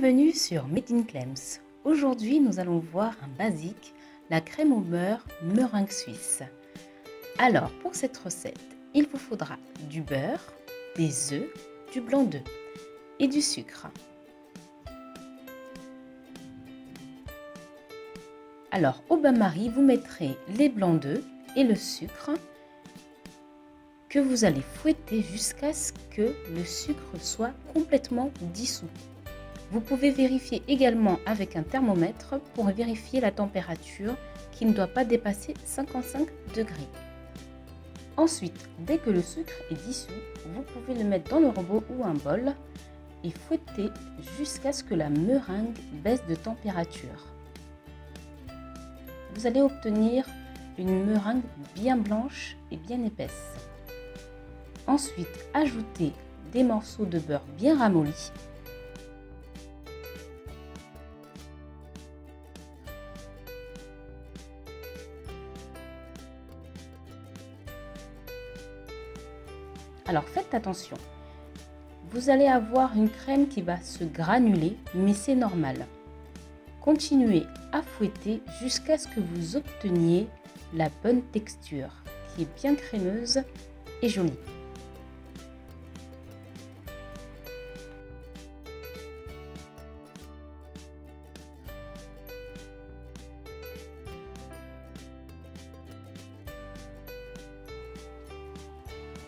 Bienvenue sur Made in Clems. Aujourd'hui, nous allons voir un basique, la crème au beurre meringue suisse. Alors, pour cette recette, il vous faudra du beurre, des œufs, du blanc d'œuf et du sucre. Alors, au bain-marie, vous mettrez les blancs d'œufs et le sucre que vous allez fouetter jusqu'à ce que le sucre soit complètement dissous. Vous pouvez vérifier également avec un thermomètre pour vérifier la température qui ne doit pas dépasser 55 degrés. Ensuite, dès que le sucre est dissous, vous pouvez le mettre dans le robot ou un bol et fouetter jusqu'à ce que la meringue baisse de température. Vous allez obtenir une meringue bien blanche et bien épaisse. Ensuite, ajoutez des morceaux de beurre bien ramollis. Alors faites attention. Vous allez avoir une crème qui va se granuler, mais c'est normal. Continuez à fouetter jusqu'à ce que vous obteniez la bonne texture, qui est bien crémeuse et jolie.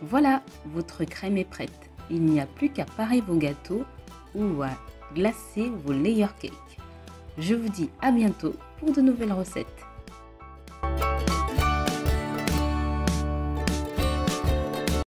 Voilà, votre crème est prête. Il n'y a plus qu'à parer vos gâteaux ou à glacer vos layer cakes. Je vous dis à bientôt pour de nouvelles recettes.